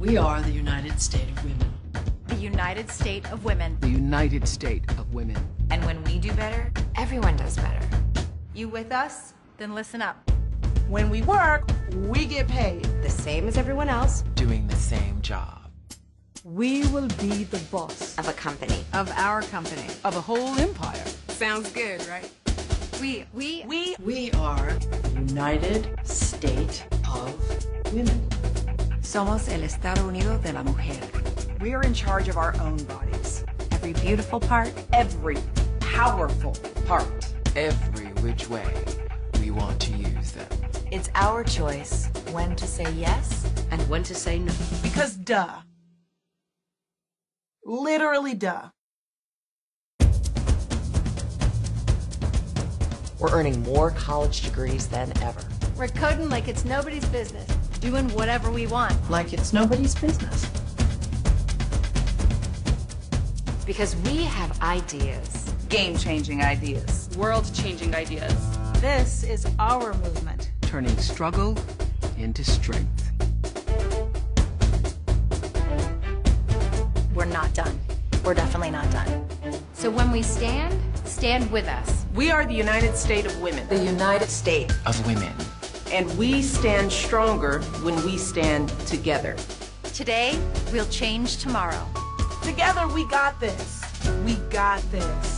We are the United State of Women. The United State of Women. The United State of Women. And when we do better, everyone does better. You with us? Then listen up. When we work, we get paid. The same as everyone else. Doing the same job. We will be the boss of a company. Of our company. Of a whole empire. Sounds good, right? We, we, we, we are the United State of Women. Somos el Estado Unido de la Mujer. We are in charge of our own bodies. Every beautiful part. Every powerful part. Every which way we want to use them. It's our choice when to say yes and when to say no. Because duh. Literally duh. We're earning more college degrees than ever. We're coding like it's nobody's business, doing whatever we want. Like it's nobody's business. Because we have ideas. Game-changing ideas. World-changing ideas. This is our movement. Turning struggle into strength. We're not done. We're definitely not done. So when we stand, stand with us. We are the United State of Women. The United State of Women. And we stand stronger when we stand together. Today, we'll change tomorrow. Together, we got this. We got this.